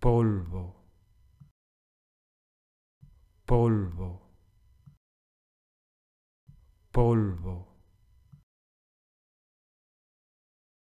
polvo, polvo, polvo.